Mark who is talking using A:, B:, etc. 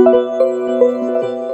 A: Música